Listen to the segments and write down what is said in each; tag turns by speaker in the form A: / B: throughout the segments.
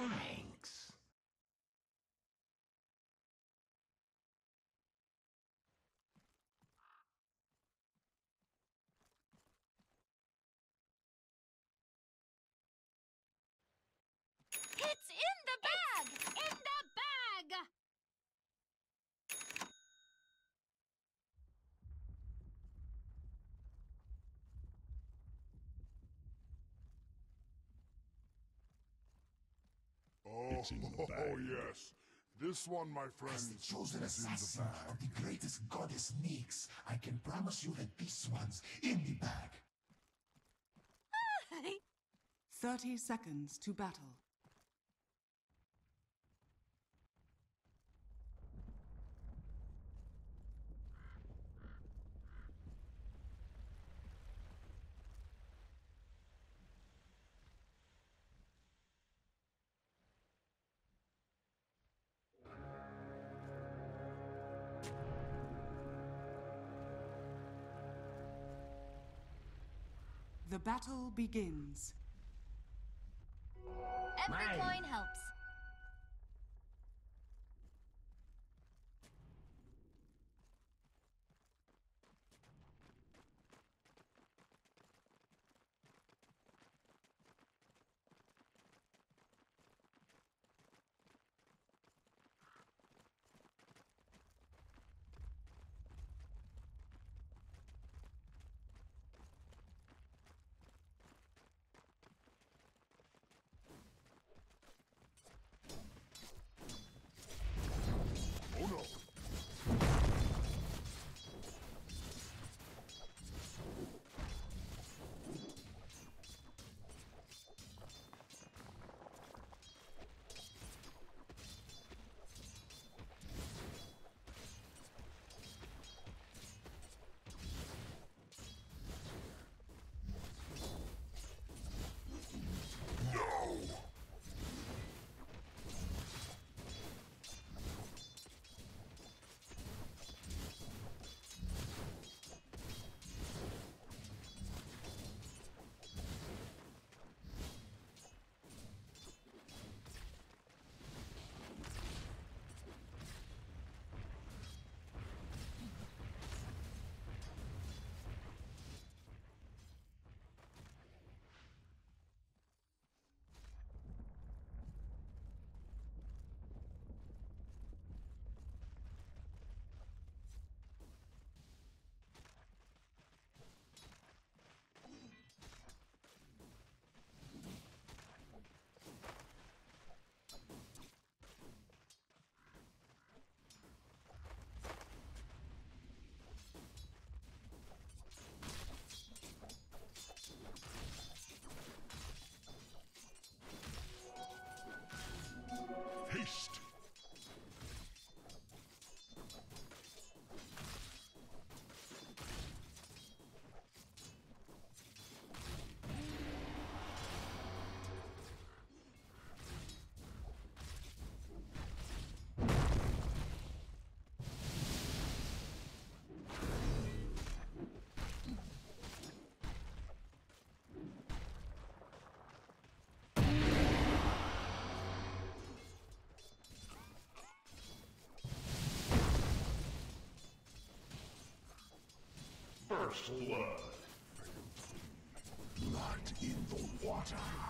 A: Thanks.
B: It's in the bag! in the bag!
C: Oh,
D: It's in the
C: oh yes. This one, my
E: As
C: friends,
E: the chosen
C: is in the
E: assassin of the greatest goddess Nyx, I can promise you that this one's in the bag.
F: 30 seconds to battle. The battle begins.
B: Every
A: Mine.
B: coin helps.
D: Blood.
E: Blood in the water.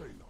C: Sailor.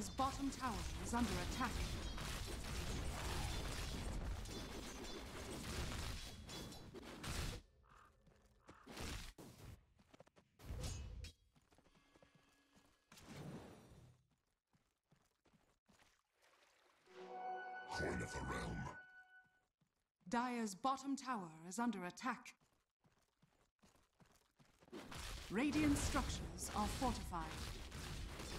F: Dire's bottom tower is under attack.
C: Coin of the realm.
F: Dire's bottom tower is under attack. Radiant structures are fortified.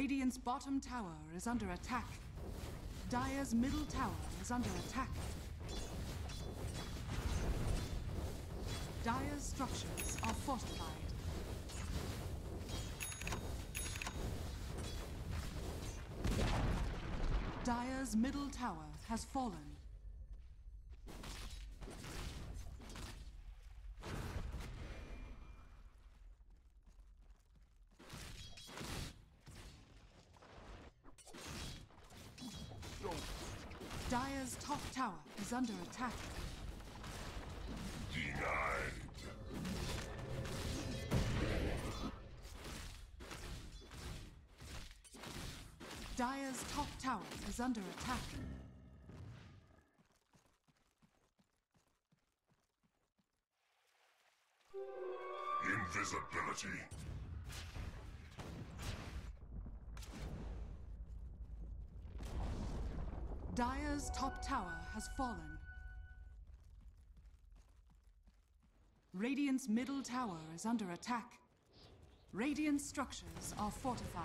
F: Radiant's bottom tower is under attack. Dire's middle tower is under attack. Dire's structures are fortified. Dire's middle tower has fallen. Is under attack.
C: Invisibility.
F: Dire's top tower has fallen. Radiant's middle tower is under attack. Radiant structures are fortified.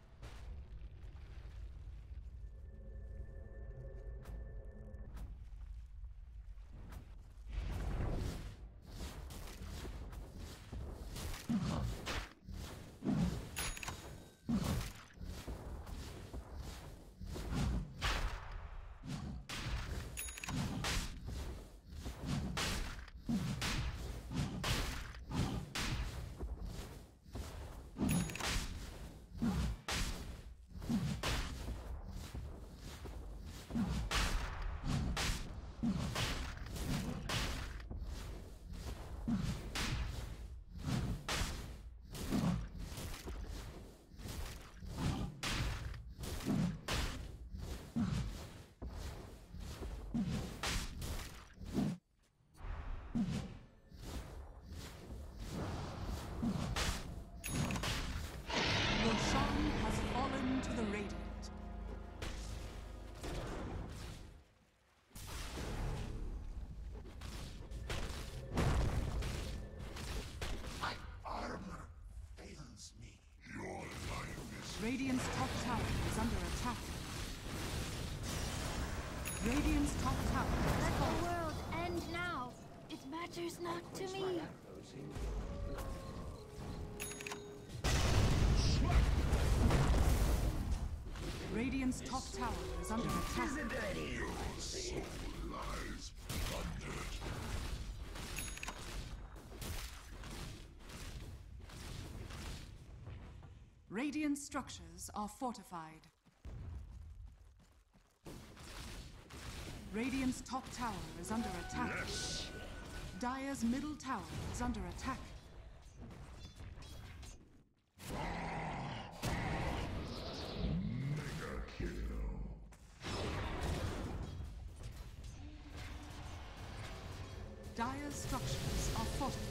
F: Radiant's top tower is under attack. Radiant's top tower
B: Let the world end now. It matters not to me.
F: Radiant's top tower is under attack. Radiant structures are fortified. Radiant's top tower is under attack.
C: Yes.
F: Dire's middle tower is under attack. Dire's structures are fortified.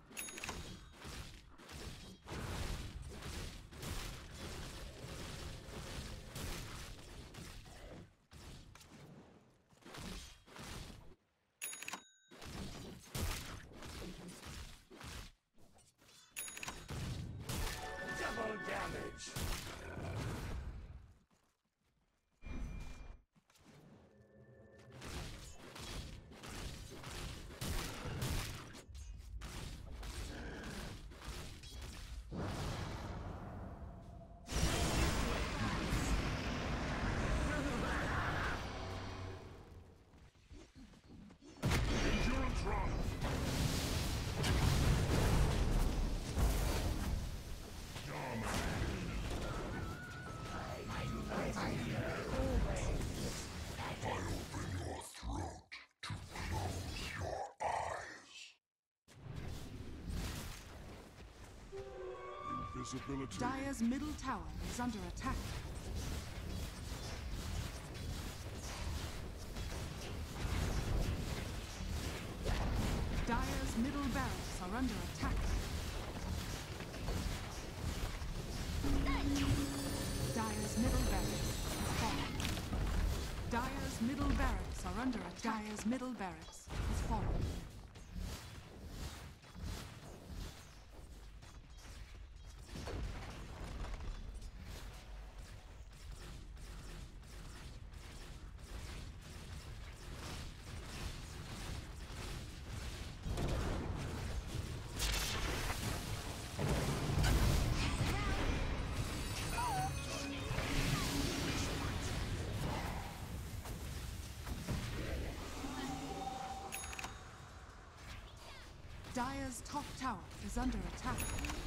C: Invisibility.
F: Dire's middle tower is under attack. Dire's middle barracks are under attack. Dire's middle barracks has fallen. Dire's middle barracks are under attack. Dire's middle barracks has fallen. Dire's top tower is under attack.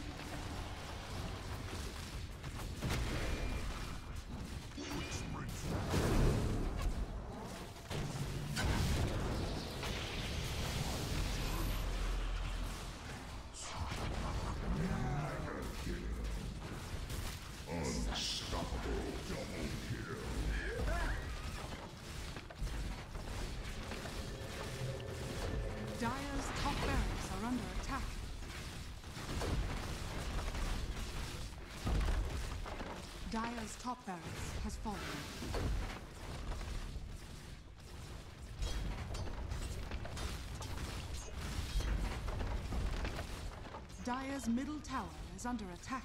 F: Dire's top barracks has fallen. Dire's middle tower is under attack.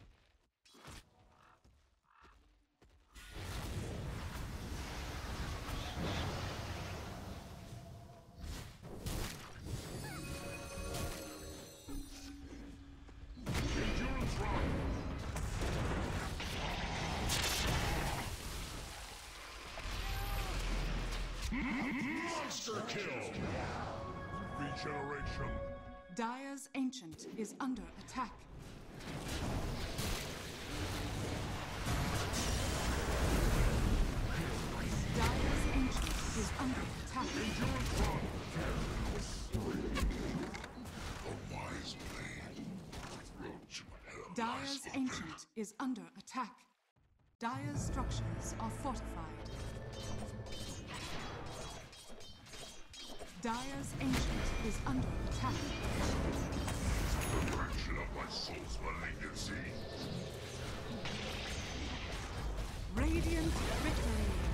C: Regeneration.
F: Dire's ancient is under attack. Dire's ancient is under attack.
C: Endurance wise blade. Road to hell lies Dire's
F: ancient is under attack. Dire's structures are fortified. Dire's ancient is under attack.
C: the fraction of my soul's malignancy.
F: Radiant victory.